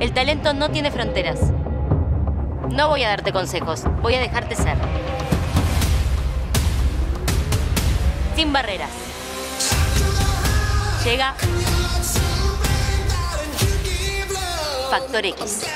El talento no tiene fronteras. No voy a darte consejos, voy a dejarte ser. Sin barreras. Llega Factor X.